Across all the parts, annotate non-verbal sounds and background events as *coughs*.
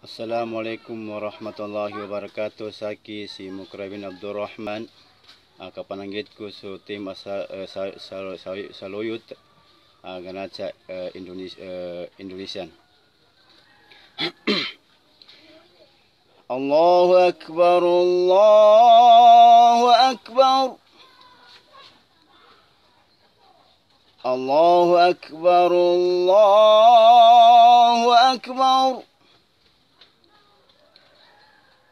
Assalamualaikum warahmatullahi wabarakatuh. Saki si Mukrabin Abdul Rahman. Ah, Aka pananggit ku su tim asal eh, saloyut ah, ganaca eh, eh, Indonesia Indonesia. *coughs* Allahu akbar Allahu akbar. Allahu akbar Allahu akbar. Allahu akbar.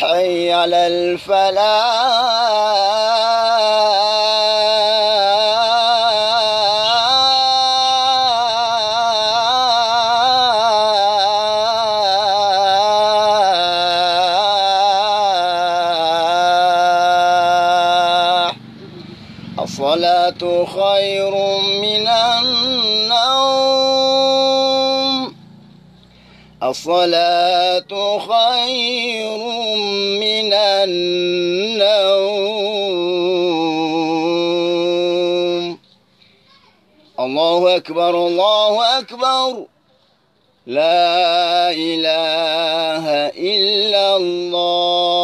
حي على الفلاح. الصلاة خير من الصلاة خير من النوم. الله أكبر الله أكبر. لا إله إلا الله.